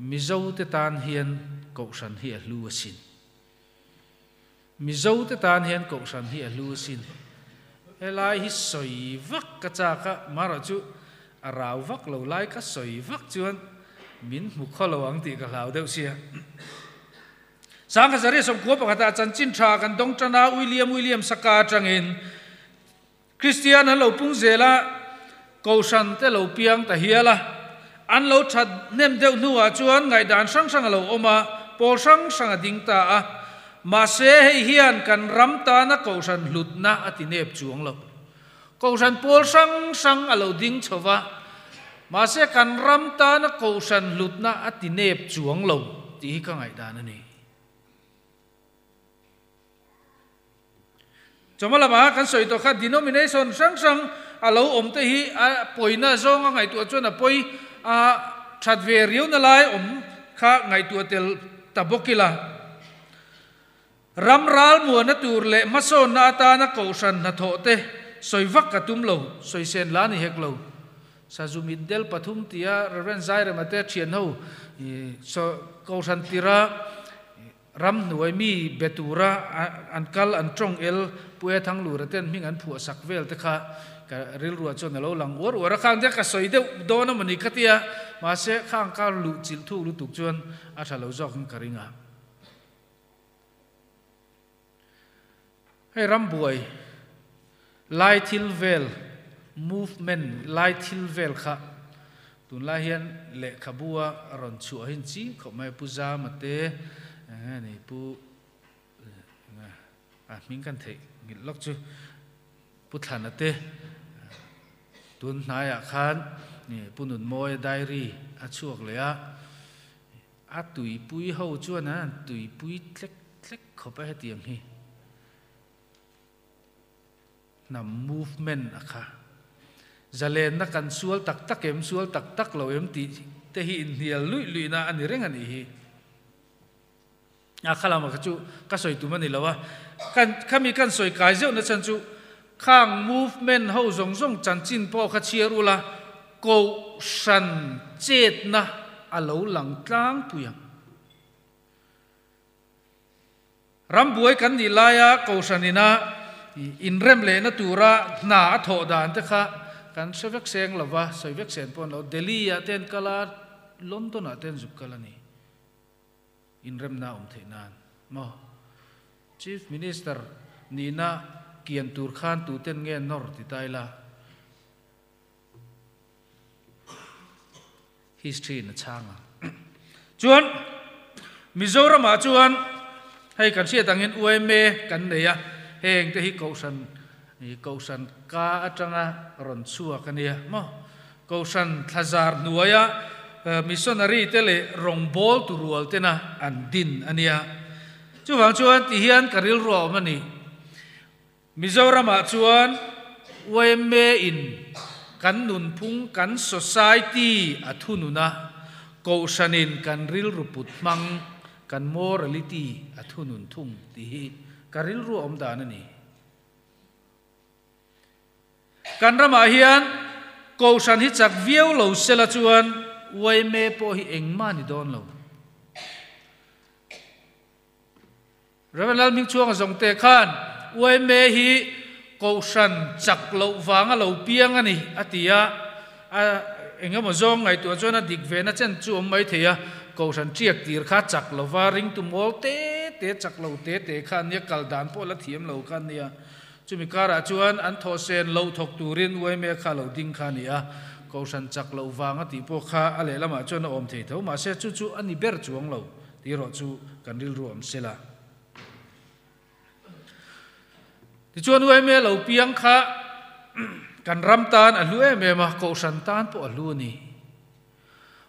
mi zo te tan hian ko san hi a lu sin. Mi zo te tan hian ko san hi a lu sin. Elai hi soi vak ka cha ka mara chu. A rau vak lo lai ka soi vak chuan. Min mu kho lo ang ti ka lau deuh sia. Sang ka zari som ko pa ta chan chin tha kan dong chana william william saka changin christian lo pung zela ko san te lo piang ta hiala an lo that nem deuh nuwa chuan ngai dan sang sang lo oma pol sang sang ding ta a. Mà sẽ hay hian kan ram ta na ko san lụt na ati nep chuang lo. Ko san pol sang sang alo ding chowa mà sẽ kan ram ta na ko san lụt na ati nep chuang lo. Tí ka ngai dan ani ni. Ma kan soi to kha denomination sang sang alo om te hi a poina zong ngai tu chuan a poi a that ve riu na lai om kha ngai tu tel tabokila. Ram ral mu na tur le maso na ta na ko san na tho te. Soi vak ka tum lo, soi sen la ni hek lo. Sa zumit del pathum tia reverend zaire mate thian ho. So ko san tira รำหน่วยมีเบตูระอันกัลอันตรงเอลป่วยทั้งหลูระเต้นมิงันผัวสักเวลตะค่ะกริลรัวจนเราหลังวัวรัวระข้างเดียกสอยเดียวโดนมันนี่กติอามาเสข้างกาลลุจิลทูลุตุกจวนอาชาเราจอกงกริงะให้รำบวยไลทิลเวล movement ไลทิลเวลค่ะตุนลาเฮียนเละขบัวรอนชัวหินจีขอไม่ปุจามาเต puja mate ni pu a min kan thei ngil lok chu pu thlan ate tun na ya khan ni punun moi diary a chuak le a a tui pui ho chuan a tui pui tlek tlek kho pa hetiang hi. Na movement akha zalen na kan sual tak tak em sual tak tak lo em ti te hi in hial lui lui na ani reng ani hi อาข้ารามาจุก็สวยตัวมันนี่แล้ววะกันข้ามีกันสวยกายเจ้านะฉันจุข้าง movement เขาสงสงจันจินพอข้าเชียรู้ละกูสันเจตนะอาลูหลังกลางตุยังรำบวยกันนี่ลายะกูสันนี่นะอินเรมเลยนะตัวระหน้าถอดานเถอะค่ะกันสวกเสียงละวะสวกเสียงปนเราเดลีอาเทนกาลาลอนดอนอาเทนจุกกาลานี่ in rem na om the nan. Mo. Chief minister, ni na kian tur khan tu ten nge nor ti tai la. History na changa. Chuan, mizoram a chuan hay kan sia tangin ueme kan ne ya heng te hi ko san ni ko san ka atanga ron chua kania mo. Ko san thazar nuaya missionary te le rong bol tu rual te na an din ania chu wang chuan ti hian karil ro mani mizoram a chuan weme in kan nun phung kan society athununa ko sanin kan ril ruput mang kan morality athunun thung ti hi. Karil ru om dan ani kan rama hian ko san hi chak viau lo sela chuan wai me po hi eng ma ni don lo. Revelal Ming chuang zong te khan wai me hi ko san chak lo wanga lo piang ani, atia, a engemaw zong ngai tu chona dik ve na chen chu om mai theya ko san chiak tir kha chak lo wa ring tu mol te te chak lo te te khan nia kal dan po la thiam lo khan nia. Chumi kara chuan an tho sen lo thok turin wai me kha lo ding kha nia ko san chak lo wanga ti po kha ale lama chuan om thei tho. Ma se chu chu ani ber chuang lo. Ti ro chu kan ril ruam sela. Ti chuan wai me lo piang kha, kan ram tan a lu e me ma san tan po a lu ni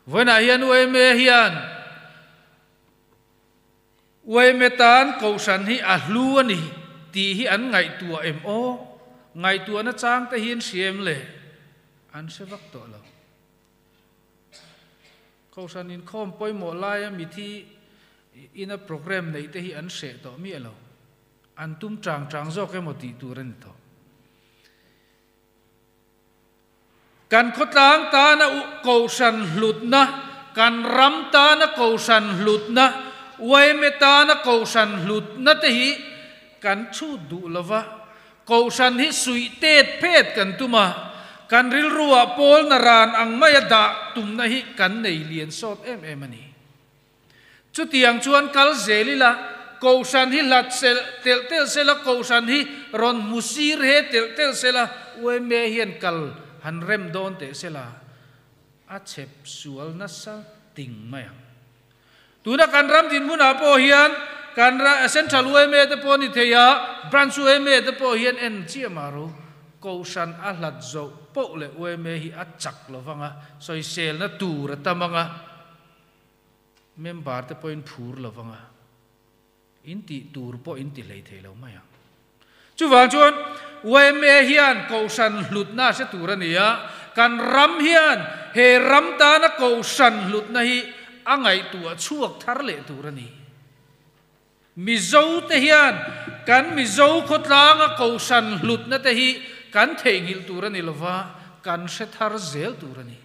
voina hian wai me hian quay me tan cầu san hi à lua ni tì hi ăn ngay tua em ô ngay tua nó trang ta hiên xiêm le. Ăn sẽ vắc tội lòng cầu sẵn in khom bôi mộ lai mi thi in a program này ta hi ăn sẽ tội mi lâu ăn tum trang trang do cái một tỷ tu ren to kan khó tang ta na cầu sẵn lụt na kan ram ta na ko san hlut na wai me ta na ko san hlut na te hi kan chu du lova ko san hi sui tet phet kan tuma kan ril ruwa pol na ran ang mayada tum na hi kan nei lian sot em em ani. Chu tiang chuan kal zelila ko san hi lat sel, tel tel sela ko san hi ron musir he, tel tel sela we me hian kal han rem don te sela a chep sual na sa ting maya. Tuna kan ram din mun apo hian, kan ra central we me te po ni theya branch we me te po hian en chi maro ko san a lat zo po le we me hi a chak lo wanga soi sel na tu ra tamanga. Member te point phur lo wanga in ti tur po in ti lei thei lo maya. Chu wang chuan we me hian ko san hlut na se tur ania kan ram hian, he ram ta na ko san hlut na hi, angai tua chuak thar le tur ani. Mi zo te hian, kan mi zo khot langa ko san hlut na te hi kan thei ngil tur ani lova kan se thar zel tur ani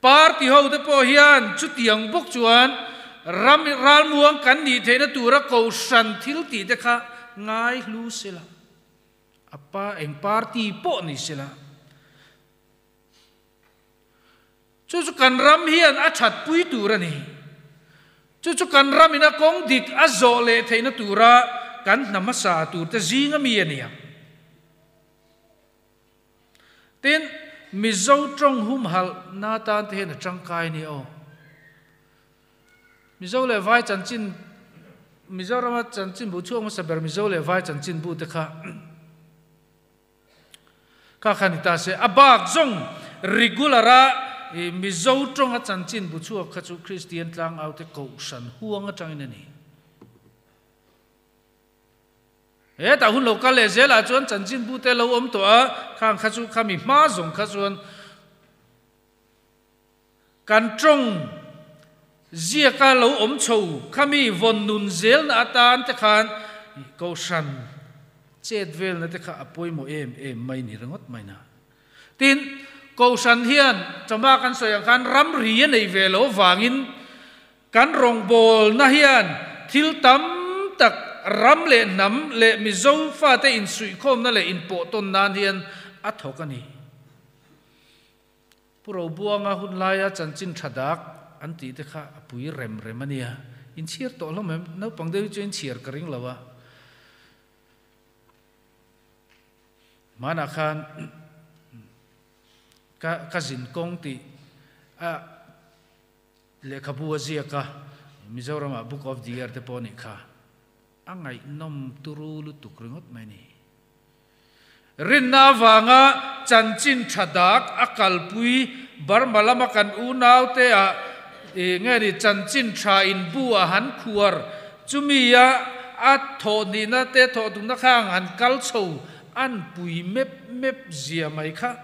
party ho te po hian chu tiang bok chuan ram ral muang kan ni the na tura ko san thil ti te kha ngai lu sila apa eng party po ni sila chu kan ram hian a that pui tura ni chu chu kan ram ina kong dik a zo le theina tura kan namasa tur te zinga mi ania tin, mi zo trong hum hal, na tan te na chang kai ni o mi zo le vai chan chin, mi zo rama chan chin bu chuang sa ber, mi zo le vai chan chin bu te kha. Ka khan ta se abak zong regulara mi zo trong a chan chin bu chu kha chu christian tlang au te ko san huang a chang ni. E ta hun lo ka le zela chuan chan chin bu te lo om to a, khang kha chu khami ma zong kha chuan. Kan trong zia ka lo om chou khami von nun zel na atan te khan. Ko san chet vel na te kha apoi mo em em mai ni rangot mai na. Tin, ko san hian chama kan soyang khan ram ri nei velo wangin kan rong bol na hian thil tam tak ram le nam le mi zo fa te in sui khom na le in po ton nan hian a thok ani. Puro buanga hun laia chanchin thadak an ti te kha apui rem rem ania in chiar to lo mem no pang de chen chiar kring lawa mana khan, ka ka zin kong ti, a, le khabu azia ka. Mizoram book of the year te poni kha angai nom turu lu tukringot mai ni rin na wanga chanchin thadak akal pui bar malama kan u nau te a e nge ni chanchin tha in bu a han khuar. Chumi ya, a tho ni na te tho tu na khang an kal chho, an pui mep mep zia mai kha.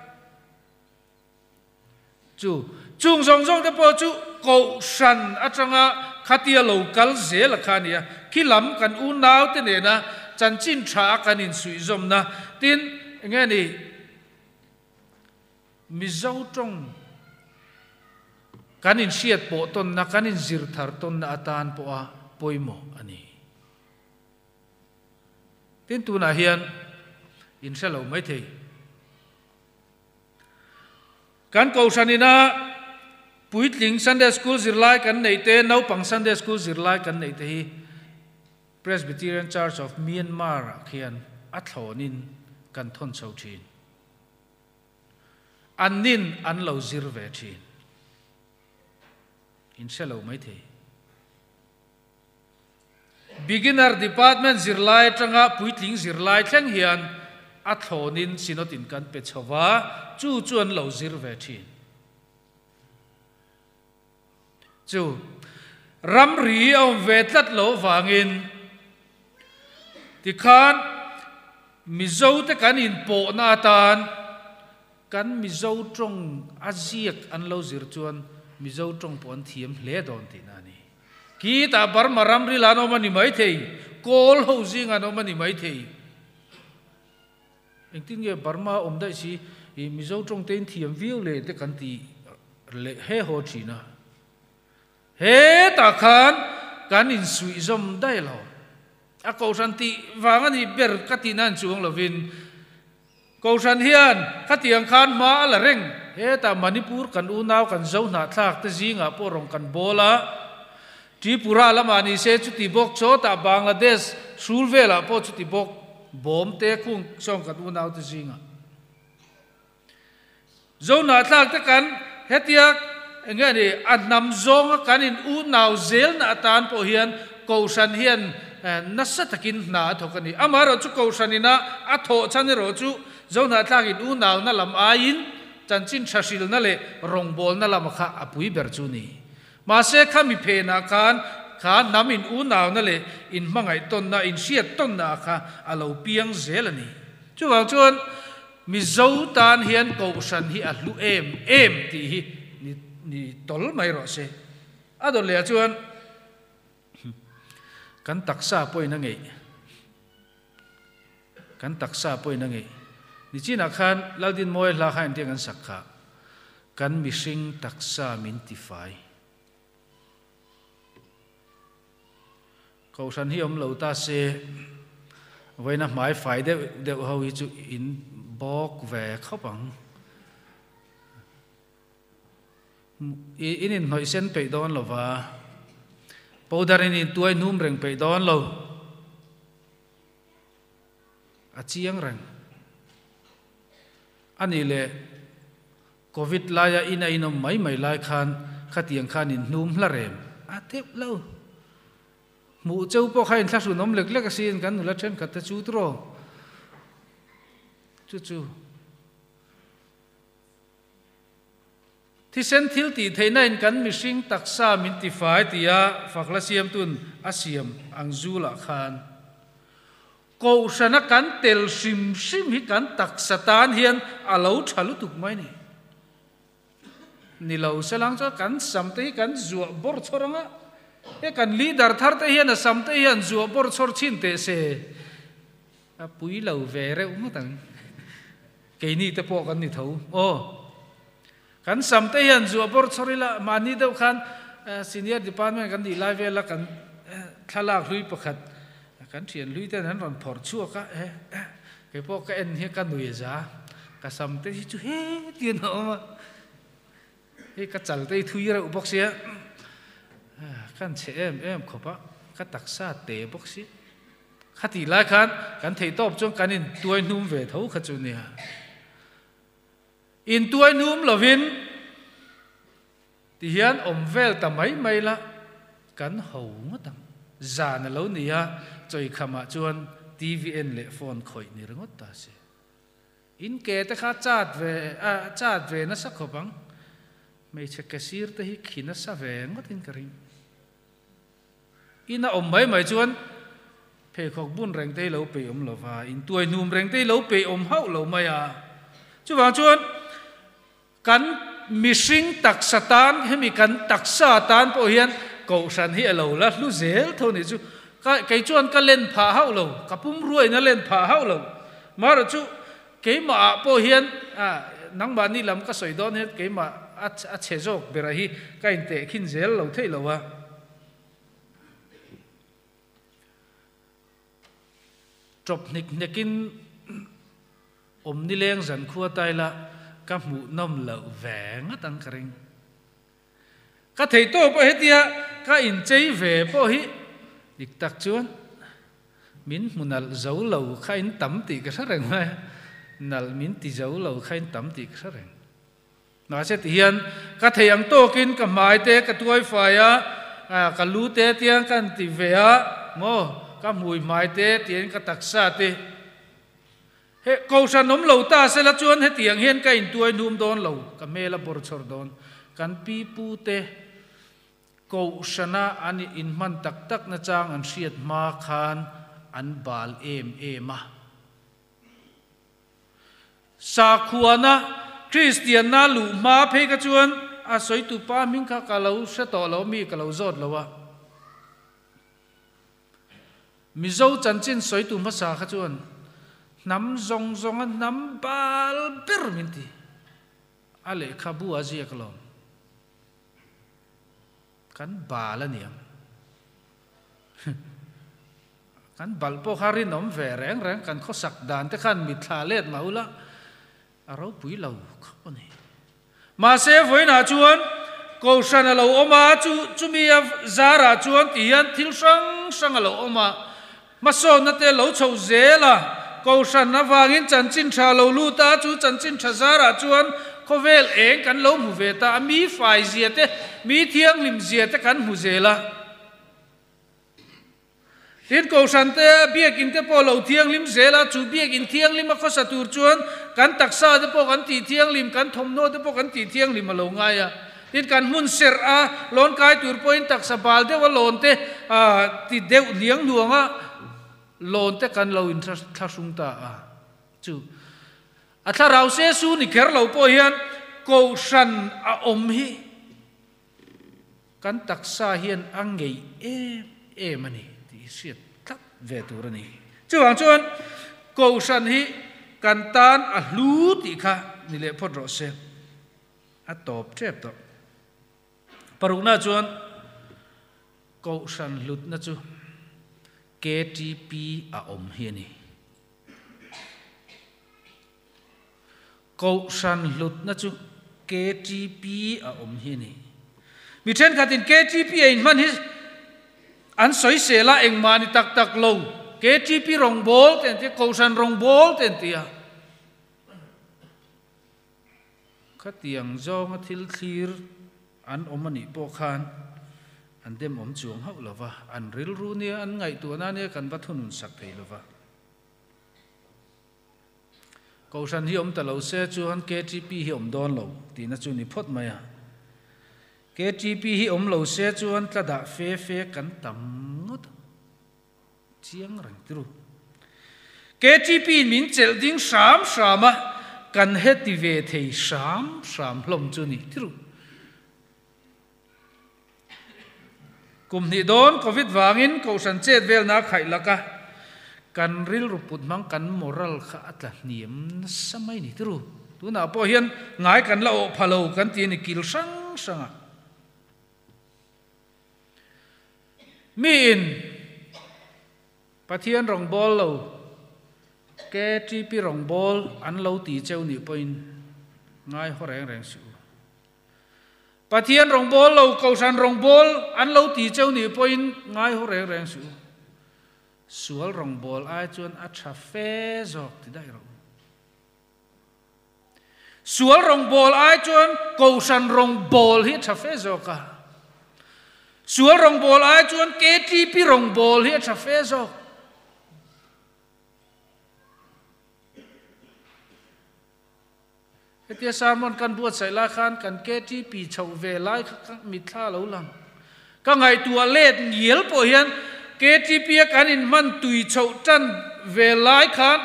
Chu, chung song song te po chu, ko san atanga khatia lo local ze la khania khi lắm kan u naw te ne na chanchin tha kan in sui zom na. Tin, nghe ni mi zau trong kan in siat po ton na kan in zir thar ton na atan po a poimo ani tin tu na hian, in salo mai thei kan ko sanina puitling sunday school zirlai kan nei te no pang sunday school zirlai kan nei te hi presbyterian church of myanmar khian a thlonin kan thon chho thin. An nin an lo zir ve thin. In selo mai the. Beginner department zirlai tanga puitling zirlai thleng hian a thlonin sinotin kan pe chawa chu chuan lo zir ve thin. Chu ram ri om ve tlat lo wangin thì khan, mi zo te kan in po na tan. Kan mi zo trong a an lo zir chuan, mi zo trong po an thiam hle don ti na ni. Ki ta bar maram ri la no mani mai thei. Kol ho zing oman mani mai thei. Eng tin ge barma om dai si mi zo trong ten thiam viu le te kan ti le he ho chi na. He ta khan, kan in sui zom dai lo a ko san ti wang ani ber katinan chuang lovin ko san hian khatiang khan ma la reng he ta manipur kan u naw kan zo na thak te zinga porong kan bola tripura lama ni se chu ti bok cho ta bangladesh sulvela po chu bok bom te khung song kan u naw te zinga zo na thak te kan hetiak nghe đi an nam zong kan in u naw zel na tan po hian ko san hian na sa takin na tho kani ni amaro chu ko san ina a tho chan ro chu zo na ta in u naw na lam a in? Chan chin thasil na le rong bol na lam kha apui ber chu ni ma se khami phe na kan kha nam in u naw na le in mangai ton na in siat ton na kha alo piang zel ni chu wang chuan mi zo tan hian ko san hi a lu em em ti hi ni ni tol mai ro se adol le chuan kan taksa poi na ngei kan taksa poi na ngei ni china khan laldin moi la khan tiang kan sakha kan mising taksa min ti fai câu san hi om lo ta se với nó mãi phải để để hầu như in bóc về khóc bằng. In hoi sen pe don lo va powder in tuai num reng pe don lo. A chiang reng. Ani le, covid la ya ina inom mai mai lai khan khatiang khan in num la rem. A tep lo. Mu chau po khain thla su nom lek lek sin kan la chen khat chu tro. Chu chu. Thi sen thil ti theina in kan mi hring taksa min ti fai tia fakla siam xiêm, asiam ang zula ah khan. Ko sana kan tel sim sim hi kan taksa tan hian alo thalu tuk mai ni. Ni lo salang cho kan samte kan zuwa bor choranga e kan leader thar sắm hian hiền hian zuwa bor chín chin te à a pui về rồi cũng um tang. Cái ni te po kan ni tho. O kan sam te hian zu bor chorila mani deuh khan senior department kan di lai vela kan thalak hlui pakhat kan thian hlui ten han ron phor chu ka e ke po ka en he ka nui za ka sam te hi chu he tien ho ma he ka chal te thui ra ubok sia kan che em em khopa ka taksa te bok si khati lai khan kan thei top chong kanin tuai num ve tho kha chu ni ha in tuai num lovin ti hian om vel ta mai mai la kan ho nga tầm. Già là lâu nia choi khama chuan tvn le phone khoi ni ringot ta se in ke ta kha chat ve a chat ve na sa mấy mai che kasir te hi khina sa ve ngot in karing ina om mai mai chuan phe khok bun reng te lo pe om lo va in tuai num reng te lo pe om hau lo mai a à. chu wang chuan kan mishing tak satan hemi kan tak satan po hian ko san hi alo la lu zel tho ni chu ka kai chuan ka len pha hau lo kapum ruai na len pha hau lo mar chu ke ma po hian a nang ba ni lam ka soi don he ke ma a a che jok bera hi ka in te khin zel lo thei lo wa chop nik nekin om ni leng zan khua tai la ka mu nom lo ve nga tang kring ka thei to po hetia ka in chei ve po hi dik tak chuan. Min munal zo lo kha in tam ti ka sa reng ma nal min ti zo lo kha in tam ti ka sa reng. Na se ti hian, ka thei ang to kin ka mai te, ka tuai fa ya ka lu te tiang kan ti ve a. Mo, ka mui mai te, tien ka taksa te. He ko sa nom lo ta se la chuan he tiang hian ka in tuai num don lo ka me la bor chor don kan pi pu te ko sana ani in man tak tak na chang an siat ma khan an bal em ema sa khuana christian na lu ma phe ka chuan a soi tu pa min kha ka lo sa to lo mi ka lo zot lo wa mi zo chan chin soi tu ma sa kha chuan nam zong zong nam bal ber minti ale khabu azia kalom kan bal la niam kan bal po harin om ve reng reng, kan kho sak dan te khan mi tha let maula aro pui lo kho ni. Ma se voi na chuan, ko san lo oma chu chu mi zara chuan, ti hian thil sang sang lo oma. Ma so na te lo chho zela ko san na wangin chan chin tha lo lu ta chu chan chin tha zara chuan ko vel eng kan lo mu ve ta mi fai zia te mi thiang lim zia te kan mu zela tin ko san te biak in te po lo thiang lim zela chu biak in thiang lim a kho sa tur chuan kan taksa te po kan ti thiang lim kan thom no te po kan ti thiang lim lo nga ya tin kan mun ser a lon kai tur po in taksa bal de wa lon te a ti deu liang nuanga lon te kan lo in thla sung ta a. Chu. A thla rau se su ni ker lo po hian, ko san a om hi. Kan taksa hian angei em em ani ti siat thak ve tur ani chu ang chuan, ko san hi, kan tan a hlu ti kha, ni le phot ro se. A top chep to. Paruk na chuan, ko san lut na chu. KTP a om hi ani ko san lut na chu KTP a om hi ani mi then khatin KTP in man hi an soi se la eng mani tak tak lo. KTP rong bol ten ti ko san rong bol ten ti a. Khatiang zong a thil thlir an omani po khan an dem om chuang hau lova an ril ru nia, an ngai tu na ne kan bathun sak thei lova ko san hi om ta lo se chu han KTP hi om don lo. Ti na chu ni phot maya KTP hi om lo se chu an tla da fe fe kan tam ngot. Chiang rang tru KTP min chel ding sham sama kan heti ve thei sham sham lom chu ni tru กุมนี่โดนโควิดวางินกูสันเจตเวลนาไข่ละกะกันริลรูปุดมังกันมอรัลข้าอัตละเนียมสมัยนี้ที่รู้ตัวน่าพอเห็นง่ายกันละโอพะโลกันตีนกิลสังสังมีอินปะเทียนรองบอลเราแกจีปีรองบอลอันเราตีเจ้าหนี่ไปง่ายเขาแรงแรงสิ pathian rong bol lo ko san rong bol an lo ti cheu ni poin ngai ho reng reng su sual rong bol ai chuan a tha fe zok ti dai ro sual rong bol ai chuan ko san rong bol hi tha fe zok ka sual rong bol ai chuan ke ti pi rong bol hi tha fe zok เตียสามอนกันบวชใส่ลาคานกันเกที่ปีชาวเวลายมิท่าเหลาลังก็ไงตัวเล็ดเหยียลปเฮียนเกที่เปียกันอินมันตุยชาวจันเวลายคาน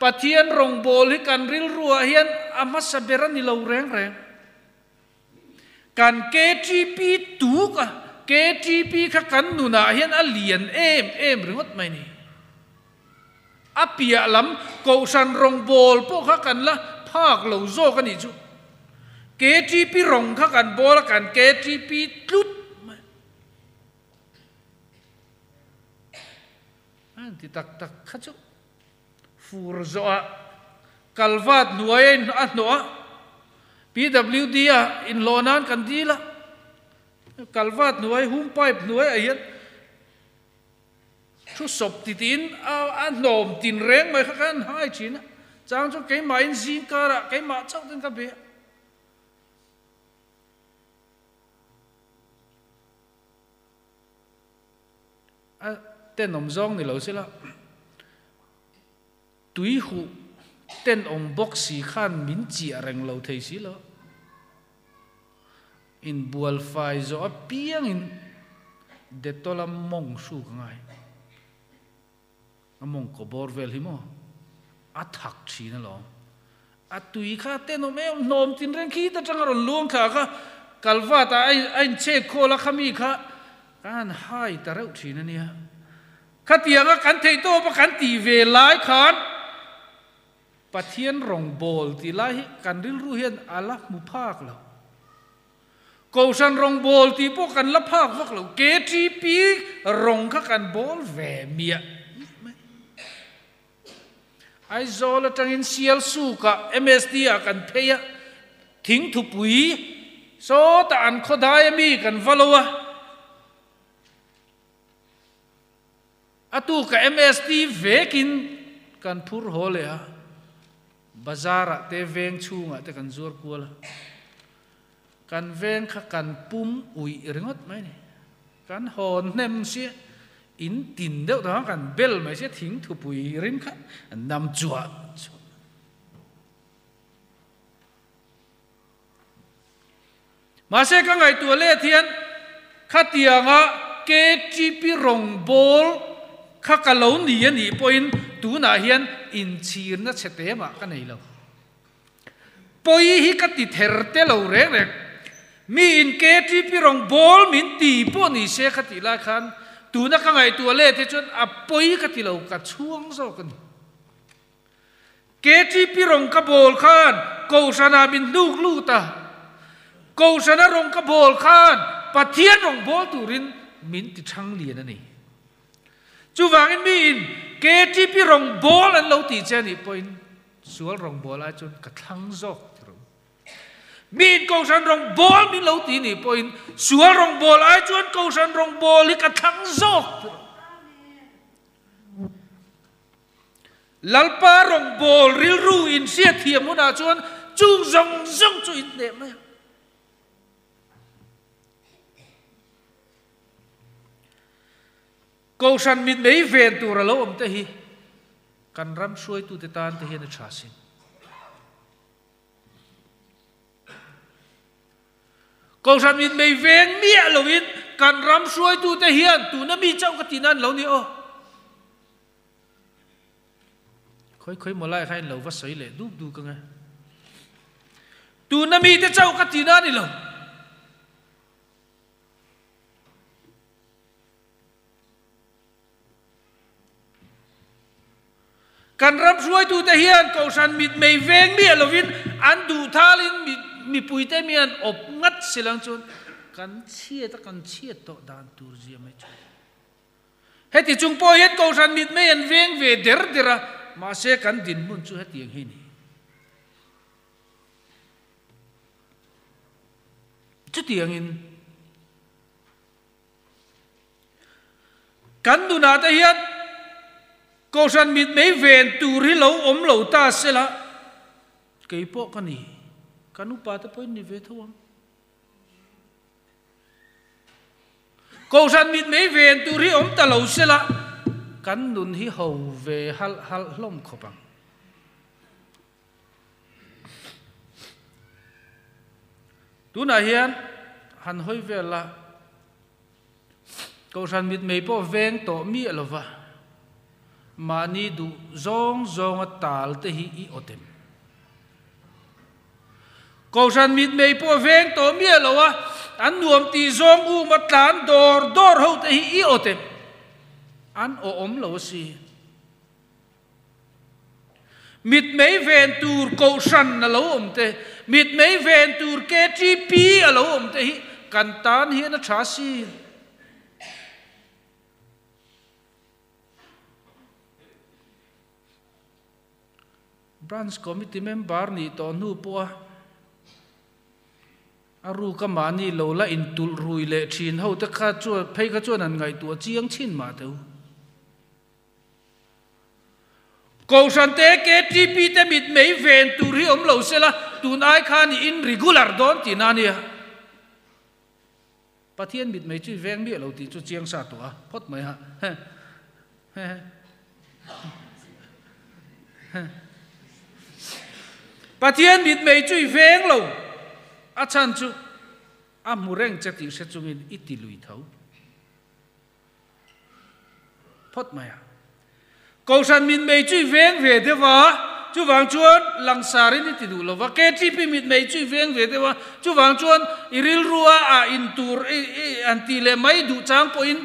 ปะเทียนรงโบลิกันริลรัวเฮียนอามัสเบรันนิเลวแรงแรงการเกทีปีตูกะเกทีปีขกันนุนาเฮียนอเลียนเอมเอมหรือวัดไม่นี่อภิยาลำกูสันรงโบลพวกขกันละาโซกันอีจูเกจีปีรงข้ากันบอลกันเกจีปีลุดอันที่ตักตักข้าจูฟูร์โซะกัลวาดหน่วยอันหนัว PWD อะอินโลนันกันดีละกัลวาดหน่วยหุ้มไปหน่วยไอ้ยันชุดศพติดินเอาอันโนมตินเร่งไม่ข้ากันให้จีนะ chẳng cho cái mà in zin cả ra cái mà chọc đến cái bia à tên ông zong này lâu xí là túi hụ tên ông bốc xì khan miễn chỉ rèn lâu thấy xí lâu in bual phai zo piang in de tola mong su ngai among ko bor vel อัถักชีนั่นหรออัตุยข้าเต้นอมเอมนมตินเร่งขี้แต่จังรลวงข้าข้ากลว่าตาไอไอเชคโคละขมีข้าการให้แตะเร็วชีนั่นเนี่ยข้าเตียงกันเทโตประกันตีเวลายขานปะเทียนรองบอลตีไลกันริลรู้เห็นอาลักมุภาคเรากูชันรองบอลตีพวกกันละภาคพวกเราเกจีปีรองข้ากันบอลแหวเมีย ai zo la tang in sial su ka MSD a kan pheya thing thu pui, so ta an khodai mi kan valowa. Atu ka MSD vekin kan phur hole a bazara te veng chunga te kan zur kuala kan veng kha kan pum ui ringot mai ni. Kan hon nem sia in tin deuh đó kan bel mai sia thing thu pui rim kha, nam chua. Mà sẽ các ngày tuổi le thiên khát tiếng á kế chi pi rong bol khát cả lâu nỉ nỉ point tu na hiền in chiên nà sẽ té mà cái này lâu poi hi ka ti ther te lo re re mi in ke ti pi rong bol min ti po ni se kha ti la khan tu na ka ngai tu le te chon a poi ka ti lo ka chuang zo kan ke ti pi rong ka bol khan ko sana bin luk lu ta. Ko sana rong ka bol khan, pathian rong bol turin, min ti thang lian ani. Chu wangin mi in ke ti pi rong bol an lo ti che ni point sual rong bol a chun ka thang zok min câu san rong bol min lâu tí ni poin sua rong bol ai chuan câu san rong bol hi cả thắng zok lalpa rong bol ril ru in sia thiam huna chuan chung zong zong chu in ne mai câu san min mấy ven tu ra lâu om te hi. Kan ram suai tu te tan te hi na cha câu ra mình mày ven mía lo in cần rắm suối tu te hiền, tu nó mi cháu cái tin ăn lâu ni ô. Khối khối một lại hai lâu vắt sấy lệ đúp đu cưng à tu nó mi te cháu cái tin ăn đi lâu cần rắm suối tu te hiền câu san mình mày ven mía lo in ăn đủ thalin lên mi pui te mian op ngat silang chun. Kan chia ta, kan chia to dan tur zia mai chu heti chung po yet ko san mit me an veng ve der dira ma se kan din mun chu heti ang hini. Chu tiang in kan du na ta hiat ko san mit me ven tur hi lâu om lâu ta sẽ là cái po cái ni kanu pata ba ni về thôi câu san mit mấy ven tu ri om, ta lâu sẽ la kan nun hi hầu về hal hal, lom khó bằng tu na hian, han hoi về là câu san mit mấy po ven tổ mi e lo vậy mani du zong zong a tal te hi i otem ko san mit mei po veng to mi lo wa an nuam ti zong u ma tlan dor dor ho te hi i otem an o om lo si mit mei ven tur ko san na lo om te mit mei ven tur ke chi pi a lo om te hi kan tan hi na tha si branch committee member ni to nu po อรูก็มานี่เราละอินตุลรุยเลชินเฮาตะข้าจวดเพก็จวดนั่นไงตัวเจียงชินมาเถอะกูสันเตเกทีพีเตมิดไม่เวนตุริอมเราเสละตุนไอคานอินริกูลาร์ดอนตีนานี่ปะเทียนมิดไม่ช่วยแวงเบี้ยเราตีจุเจียงซาตัวพดไหมฮะปะเทียนมิดไม่ช่วยแวงเรา a chan chu a mureng cha ti se chungin iti lui thau phot maya ko san min mei chui veng ve de wa chu wang chuan lang sari ni ti du lo wa ke ti pi mit mei chui veng ve de wa chu wang chuan iril rua a in tur an ti le mai du chang po in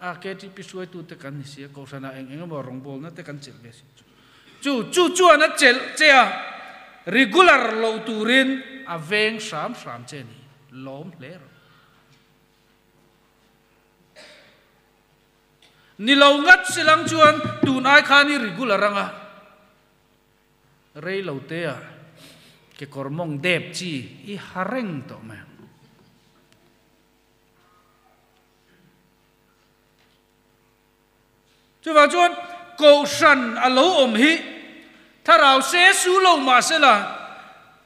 a ke ti pi suai tu te kan ni sia ko a eng eng ma rong bol na te kan chel ve si chu chu chu na chel che a regular lo turin a veng sam sam che ni lom ler ni lo ngat silang chuan tun ai khani regular ranga rei lo te a ke kormong dep chi i hareng to ma chu wa chuan ko san a lo om hi tharau se su lo ma se la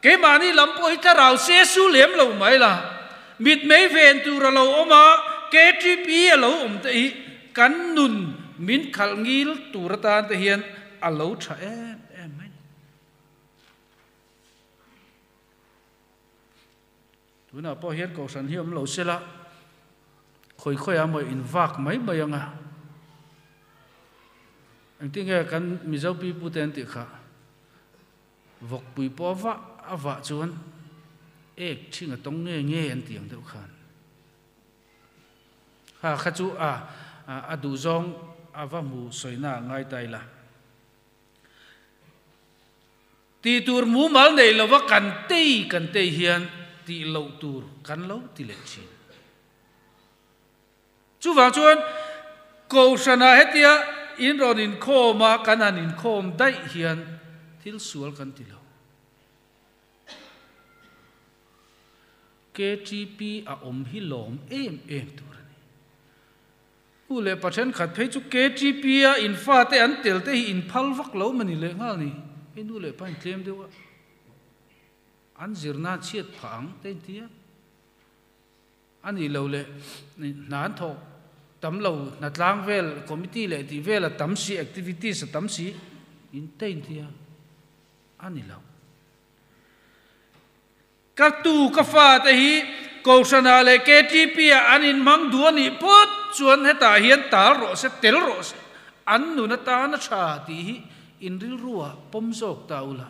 cái mà ni lắm bôi ta rào xe su liếm lâu mấy là. Mít mấy ven tu ra lâu ôm à cái tri pi lâu ôm tây cắn nùn mình khal ngil tu ra ta tây hiền à lâu trả em em mấy tu nào bôi hiền cầu sản hiếm lâu xe la. Khôi khôi à mày in vạc mấy bây giờ à. Anh tiếng nghe cắn mi giáo pi pu tên tị khả. Vọc bùi po vạc à vạ chuan ek chi tong nge nghe nghe anh tiếng đâu ha kha chu à à du zong à mu à, mù soi na ngay tay là ti tur mu mal nei lo wa kan te kan te hian ti lo tur kan lo ti le chi chu wa chuan ko sana hetia in ron in khom ma kan an à in khom dai hian thil sual kan ti lo KTP a om hi lom em em tur ni u le pathen khat phei chu KTP a in fa te an tel te hi in phal vak lo mani le ngal ni. In nu le pan tlem dewa an zirna chiet phang te tia ani lo le nan tho. Tam lo nát lang vel, committee le ti vel a tam si, activities a tam si, in tên tia ani lo các tu các pha te hi cầu sana lệ KTP anh in mang đua ni pot, chuan hết ta hiền ta ro se, tel ro se. An nu na ta na cha ti hi in ril ruwa pom zok ta ula.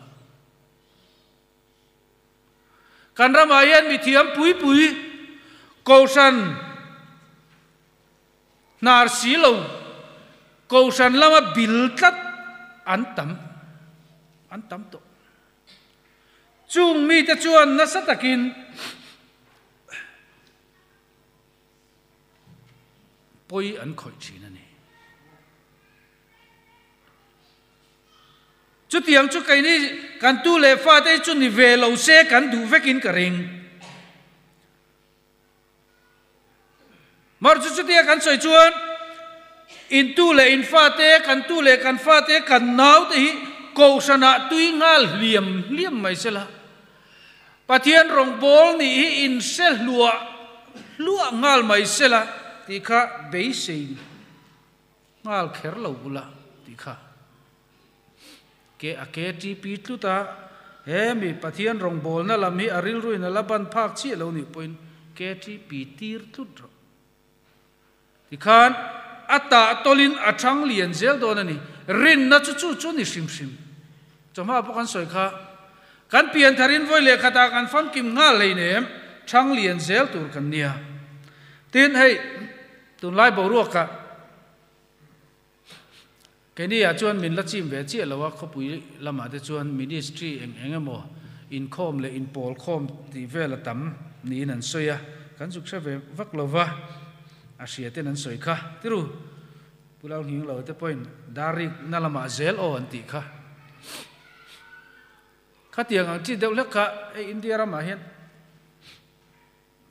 Kan ramayan mi thiam pui pui cầu san nar si lo ko san lama bil tat an tam an tam to chung mi te chuan na sa takin. Poi an khoi chi na ni chu tiang chu kai ni, kan tu le fa te chu ni ve lo se kan du vekin ka ring. Mar chu chu tia kan soi chuan, in tu le in fa te, kan tu le kan fa te, kan nau te hi, ko sana tui ngal liam liam mai sela pathian rong bol ni hi in sel lua lua ngal mai sela ti kha be sein. Ngal kher lo bula ti kha. Ke a ke ti pi tu ta he mi pathian rong bol na lam hi aril ruin la ban phak chi lo ni point ke ti pi tir tu dro ti khan ata tolin athang lian zel don ani rin na chu chu chu ni sim shim. Chama pokan soi kha kan pian tharin voi le khata kan fam kim nga le ne thang lian zel tur kan nia. Tin hei, tun lai bo ruak ka. Cái này à chuan mình là chim về chia là wa khó bùi lama te chuan ministry eng eng emo. In com le in pol com ti ve là tam, ni nan soya kan juk sa ve vak lova asia te nan soi kha tiru, pulau hing lo te point darik nalama zel o anti kha kha tiền hàng à, chi đều lắc cả e india rama hian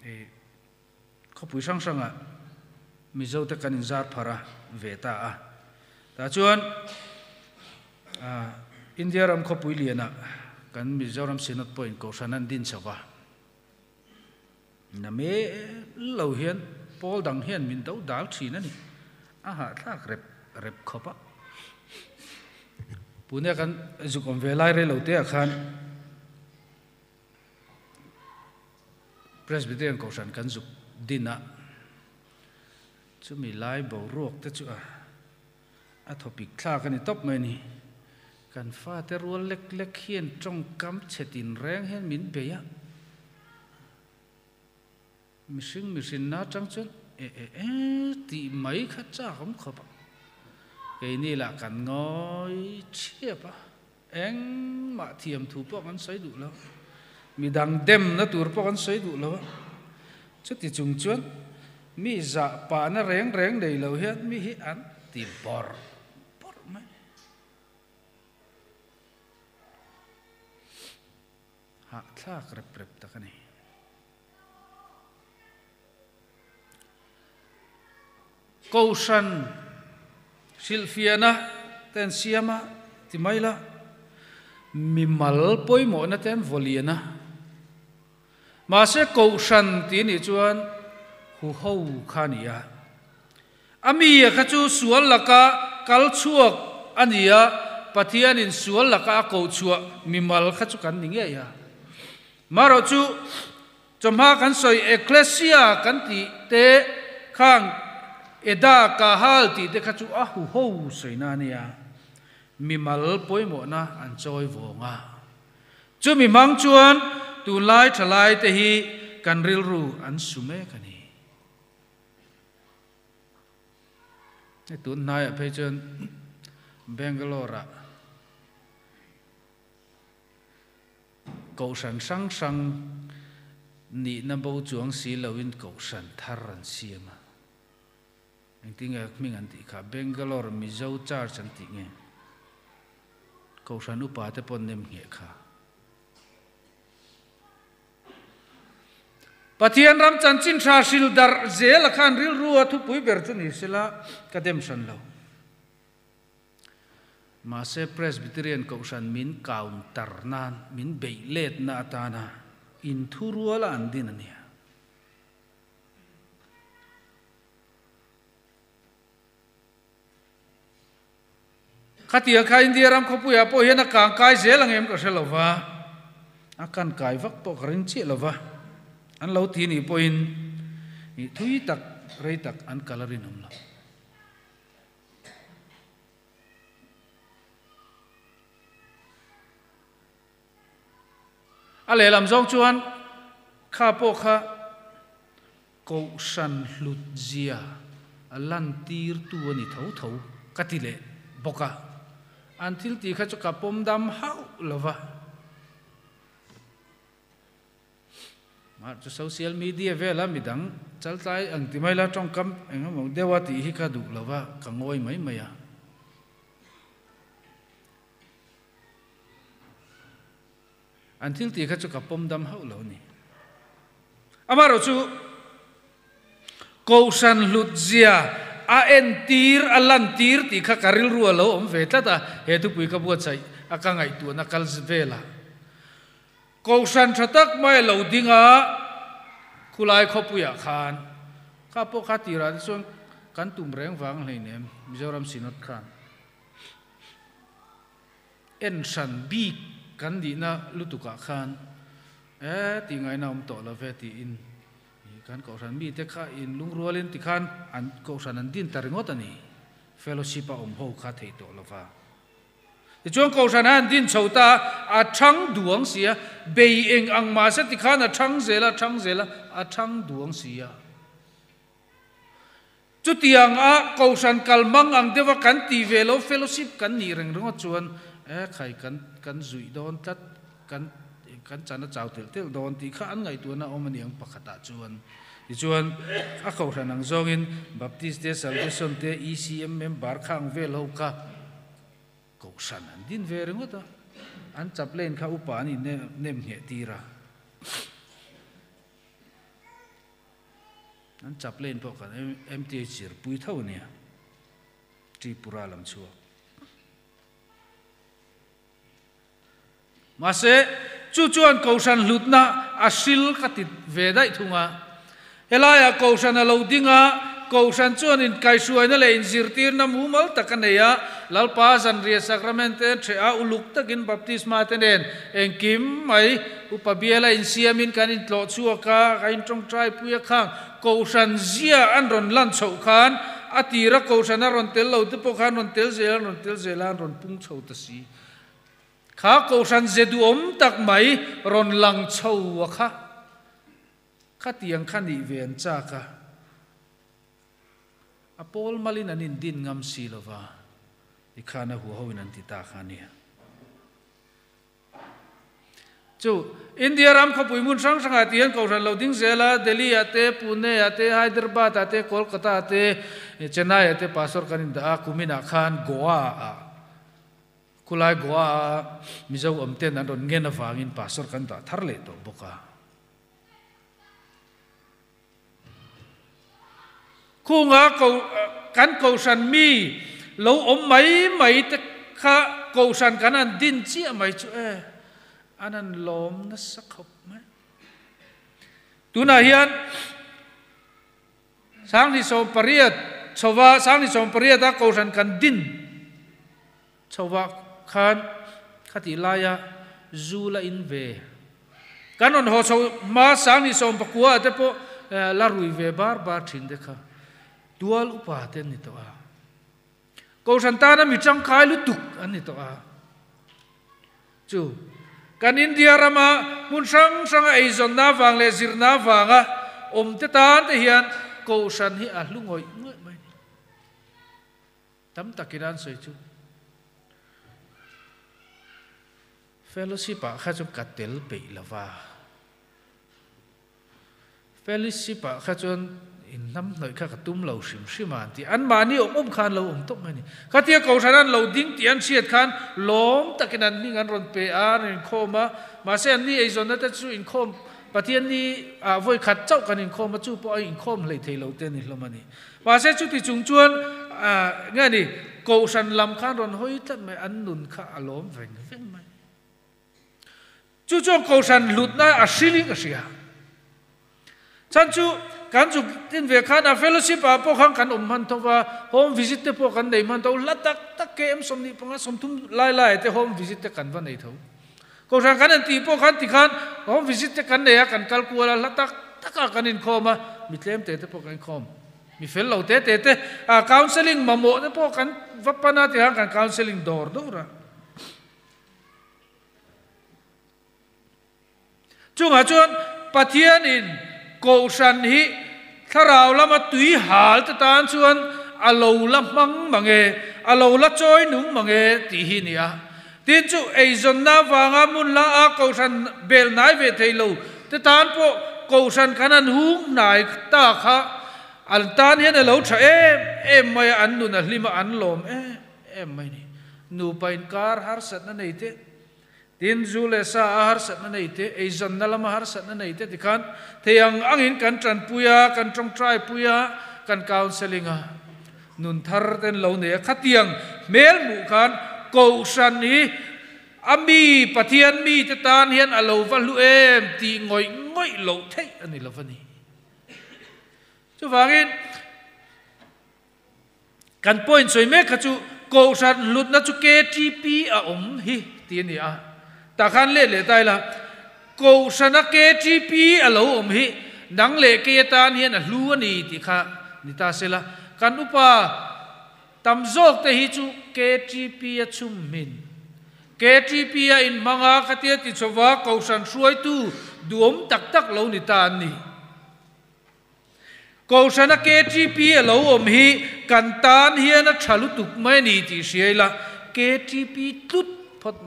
e kho bùi sang sang à. A mizo te kan zar phara ve ta a ta chuan a à, india ram kho pui liana kan mi dâu ram sinat point ko sanan din chawa na me lo hian Paul dang hian min do dal thi na ni a ha thak rep rep khopa punya kan zukom velai re lo te khan presbyterian ko san kan zuk dina chu mi lai bo ruak te chu a a topic thla kan ni top mai ni kan fa te rual lek lek hian trong kam chetin reng hen min be ya mi sinh mi sinh na trăng chân ê ê ê tị mấy khát cha không khó bà cái này là cần ngói chiếp à em mà thiềm thủ bọc ăn xoay đủ lâu. Mi đang đem nó tủ bọc ăn xoay đủ lâu chứ thì chung chuan mi dạ bà nó reng reng đầy lâu hết mi hi an ti bor bor mai ha thlak rep rep này. Câu sanh silfiana ten siama ti mai la mi mal poi mo na ten voliana ma se câu san ti ni chuan hu ho khania. Ami kha chu sual laka kal chuak ania pathian in sual laka ko chua mi mal kha chu kan ninge ya. Maro chu chomha kan soi ecclesia kan ti te khang eda ka hal ti te kha chu a hu ho soi na nia mi mal poi mo na an choi vonga chu mi mang chuan tu lai thalai te hi kan ril ru an sume kani tu nai a phei chuan Bangalore cầu sản sang sang nị na bầu chuang xí lâu in cầu sản thar ran xia mà anh tiếng nghe mình anh tị khá Bangalore mi dâu char chẳng tị nghe cầu sản upa te pon nem nghe khá Pathian ram chan chin tha sil dar zel khan ril ruwa thu pui ber chu ni sila kadem san lo ma se presbyterian ko san min counter nan min be let na ta na in thu ruwa la an din ania ขัดยักงใครอิเดียรำขบุยอาโปเนักการกายเสลังเอ็มก็เสลวะอาการกายวักตัวกรินเจลวะอันเลาทีนี่ปอินนี่ทุยตักไรตักอันกาลรินอมละอะไรลำจงชวนข้าพวกข้ากูสันหลุดเจียลันตีรตัวนี่เท่าเท่ากติเลบอกา until ti kha chu kapom dam hau lova ma chu social media vela midang chal tai ang ti mai la tong kam eng mo dewa ti hi kha du lova wa ka ngoi mai maya until ti kha chu kapom dam hau lo ni. Amaro chu, kousan lutzia a en tir, a lan tir, ti kha karil ru lo, om ve ta ta, he tu pui ka bu chai a ka ngai tu, na kal vela. Ko san thật tắc mai lo đinh á khu lai khó bùi khan. Ka po kha ti ra xuống kan tum reng wang lên nem, Mizoram sinot khan. En san bi kan di na lutuka khan. Khan ti tì na om to la về ti in kan ko san mi te kha in lung rualin ti khan, an ko san an din taringot ani. Fellowship a om ho kha thei to lova thì chuang ko san an din chota ta à duang sia bề eng ang ma sẽ thì khán à thang zela thang zela a thang à duang sia. Chú tiang à cầu sản kalmang ang dewa kan ti velo, fellowship kan ni reng reng chuan e khai kan kan zui don tat, kan kan chana chau tel tel don ti kha an ngai tu na om ani ang pakhata chuan. Ti chuan a kho ran ang zongin, baptist te salvation te ECM member khang ve lo ka. Ko san an din ve reng ta. An chap len kha upa ni ne, nem he tira an chap len po kan em chir pui thau nia tripura lam chuak Masih chu chuan cầu san lút na, a sil khatit ve dai thunga. Helaya cầu san a lo dinga, cầu san chuan in kai suai na le in zir tir na mu mal takaneya lalpa san ria sacrament tre a uluk takin baptisma tenen anh kim mai upabiela in siamin kan in tlo chuaka kain trong trai puya khang. Cầu san zia an ron lan chau khan. Atira cầu san a ron tel lo te po khan, ron tel zela ron tel zela ron pung chau ta si. Kha kou san ze du om tak ron lang chou wa kha. Kha tiang kha ni vien. Apol malin anin din ngam si va. Ikha na hu hou nan tita kha India ram kha pui mun sang sang a tiang kou san lo ding ze te, Pune ate te, Hyderabad a te, Kolkata a te. Chennai a te pasor kanin da a kumina goa a. kulai gua mizo amten nan don ngena wangin pasor kan ta tharle to boka. Khu nga ko kan ko san mi, lo om mai mai te kha ko san kan an din chi mai chu e anan lom na sakhop mai. Tuna hian, sang ni som pariat chowa sang ni som pariat ta ko san kan din chowa khan khati laya zula in ve. Kanon ho so ma sang ni som pakua te po eh, la rui ve bar bar thin de kha. Dual upa te ni to a. Ko san ta na mi chang khai lu tuk an ni to a. Chu, kan india rama mun sang sang ai zon na wang le, zir na wanga om te tan te hian ko san hi a lungoi ngoi mai tam takiran soi chu. Fellowship à? Khá cho cả tel bị là và fellowship à? Khá chung in năm nội khá cả tum lâu sim sim mà. Thì anh mà ni ông ông khan lâu ông tóc này. Khá tiếc cầu sản anh lâu đinh thì anh siết khan lom tắc cái anh ni anh ron pe ar in khom mà. Mà sẽ anh ni ai nó nát chú in khom bà thiên ni à voi khát cháu cái in khom mà chú bỏ in khom lấy thấy lâu tên ni lom anh mà sẽ chú thì chung chuan à nghe này, cầu sản làm khan ron hoi thật mà anh nôn khá à, lom vẹn vẹn mày chú cho cầu sàn lụt na à xí linh siling a à chăn chú kan chu tin ve khan a fellowship a po khang kan um man to wa home visit te po kan nei man to la tak tak ke em som ni panga som tum lai lai te home visit te kan va nei tho ko sang kan ti po khan ti khan home visit te kan nei kan kal ku la tak tak kan in khoma mi tlem te te po kan khom mi fel lo te te te a counseling mamo te po kan va pana te han kan counseling dor do ra chung a chuan pathian in ko san hi tharau lama tui hal ta tan chuan alo la mang mange alo la choi nung mange ti hi nia tin chu ei zon na wanga mun la a ko san bel nai ve thei lo te tan po ko san kanan hung nai ta kha an tan hian lâu tha, em em mai an nu na hlima an lom em em mai ni, nu pain kar har sat na nei te tin zu le sa har sat na nei te ei zon na lama har sat na nei te ti khan te anh angin kan tran puya, kan trong trai puya, kan counseling a à. nun thar ten lo ne khatiang mel mu khan ko san ni ami pathian mi te tan hian alo va lu em ti ngoi ngoi lo thei ani lo vani chu wangin kan point soi me khachu ko san lut na chu ktp a om hi, ti ni a ta khan le le tai la. Ko sana KTP alo om hi. Nang le ke ta ni là hlu ni ti kha. Ni ta sela kan upa tam zok te hi chu KTP a chum min. KTP a in manga khatia ti chowa ko san suai tu, duom tak tak lo ni ta ni. Ko sana KTP alo om hi, kan tan hian a thalu tuk mai ni ti chi pi tut phot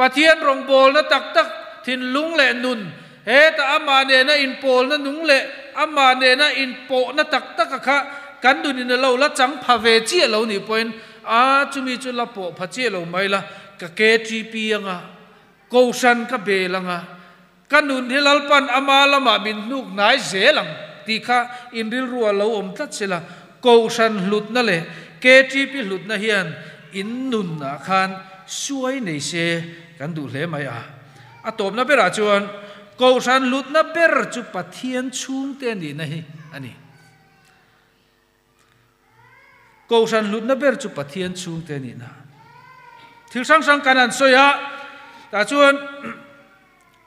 ปะเทียนรองโบลนะตักตักทินลุงเลนุนเฮตอามาเนนะอินโปลนะนุงเละอามาเนนะอินโปนะตักตักคะกันดูนี่เราละจังพาเวเจียเรานี่เป็นอาจุมีจุลปอพาเจียเราไม่ละกะเกจีปียงะโกชันกะเบลังะกันดูนที่เราปันอามาละมาบินนุกนายเสลังตีค่ะอินริรัวเราอมทัดเสละโกชันหลุดนั่นเลยเกจีปีหลุดนะเฮียนอินนุนนะคันช่วยในเช kan du hle mai a. A top na bera chuan ko san lut na ber chu pathian chung te ni na hi. Ani ko san lut na ber chu pathian chung te ni na. Thil sang sang kanan soya ta chuan,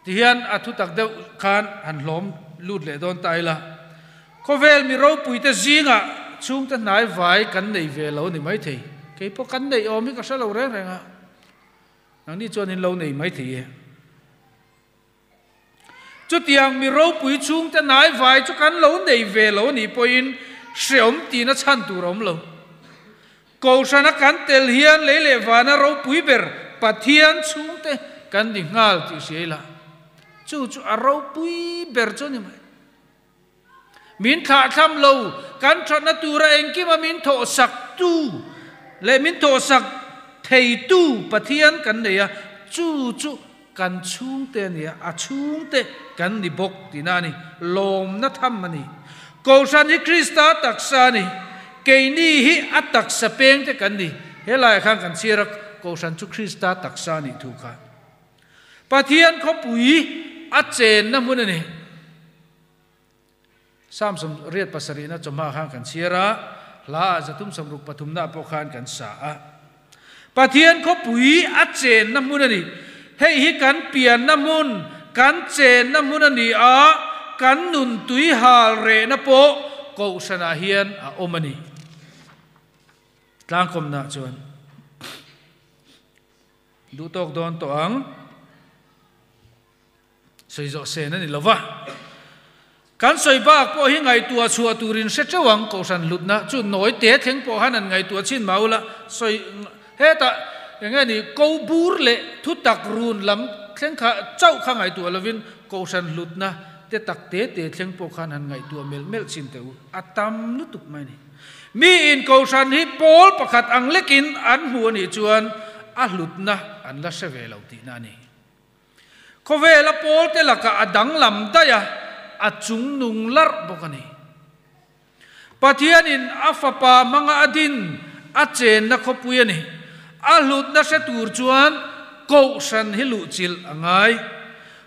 ti hian a thu tak deuh khan han hlom lut le don tai la. Ko vel mi ro pui te zinga ah. chung te nai vai kan nei ve lo ni mai thei. Ke po kan nei omi ka sa lo reng renga ah nang ni chuan in lo nei mai thi chu tiang mi ro pui chung te nai vai chu kan lo nei ve lo ni poin seom ti na chan tu rom lo ko sana kan tel hian le le wa na ro pui ber pathian chung te kan di ngal ti sei la chu chu ro pui ber chu ni mai min tha tham lo kan tha na tu ra eng ki ma min tho sak tu le min tho sak เทตู้ปะเทียนกันเนี่ยจู่จู่กันชุ่วงเตเนี่ยอาชุ่วงเตกันนิบกตีนานี่ลมนัทำมันนี่กูสันที่คริสตาตักสานี่เกนี่ฮิอัตักสเปงเตกันนี่เฮลายข้างกันเชียรักกูสันทุคริสตาตักสานี่ถูกค่ะปะเทียนเขาปุ๋ยอัจเจนนะมุนนี่สามสมเรียดภาสารีนะจมาข้างกันเชียระลาจะทุ่มสมรุปปฐุมนาปกคานกันสา thei tu pathian kan ne ya chu chu kan chung te ni a chung te kan ni bok ti na ni lom na tham ma ni ko san hi krista tak sa ni ke ni hi atak sa peng te kan ni helai khang kan sirak ko san chu krista tak sa ni thu kha pathian kho pui a chen na mun ni sam som riat pasari na choma khang kan sira la zatum samruk pathum na pokhan kan sa a pathian kho pui a chen na mun ni hei hi kan pian na mun kan chen na mun ni a kan nun tui hal re na po ko sana hian a omani tlang kom na chuan. Du tok don to ang soi zo se na ni lova kan soi ba po hi ngai tua chua turin se chawang ko san lut na. Chu noi te theng po han an ngai tua chin maula soi he ta ngai ni câu bur lệ thu tạc run lam theng kha chau kha ngai tua viên câu san lụt na. Te tak te te theng po khan han ngày tua mel mel xin te u à, atam nu tục mai ni mi in câu san hi pol pakhat ang lekin an hu ni chuan à a lut na an la se ve lo ti na ni. Ko ve la pol te la ka adang lam da ya à a chung nung lar bokani pathian in afapa manga adin a chen na khopuya ni a lut na se tur chuan ko san hi lu chil angai à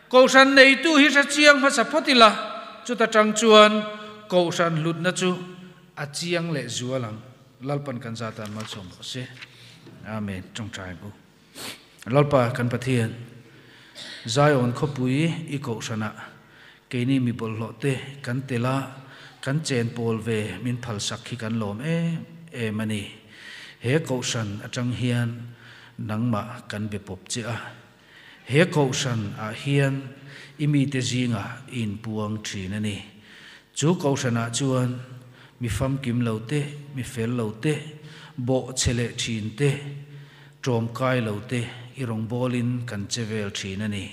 ko san nei tu hi sa chiang ma sa potila chu ta tang chuan ko san lut na chu a à chiang le zualang lalpan kan zatan mal chom se amen. Trong trai bu lalpa kan pathian zion khopui i ko sana ke ni mi bol lo te kan tela kan chen pol ve min phal sak khi kan lom e e mani he ko san atang hian nangma kan be pop chi a. He ko san a hian imi te zinga in puang thin ni. Chu ko sana chuan mi fam kim lo te mi fel lo te bo chele thin te trom kai lo te i bolin kan chevel thina ni.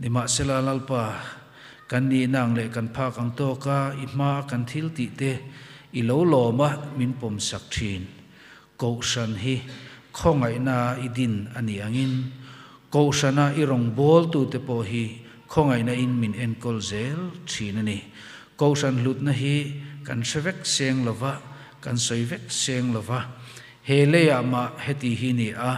Nima sela lalpa kan ni nang le kan pha kang to ka i ma kan thil ti te i lo lo ma min pom sak thin ko san hi khongai na idin ani angin. Ko sana irong bol tu te po hi khongai na in min en kol zel thina ni ko san lut na hi, kan sevek seng lova, kan soivek seng lova. Hele ya ma heti hi ni a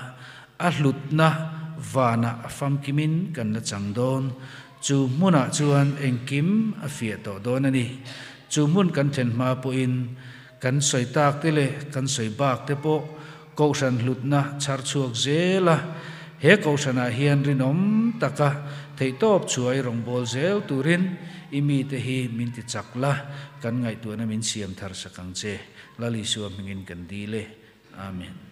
a hlut na vana afam kimin kan na chang don. Chu muna chuan engkim a fia to don ani. Chu mun kan then ma po in kan soi tak te le kan soi bak te po ko san hlut na char chuak zela he ko sana hian rinom taka thei top chuai rong bol zel turin imi te hi min ti chakla kan ngai tu na min siam thar sakang che lali suam mingin kan dile amen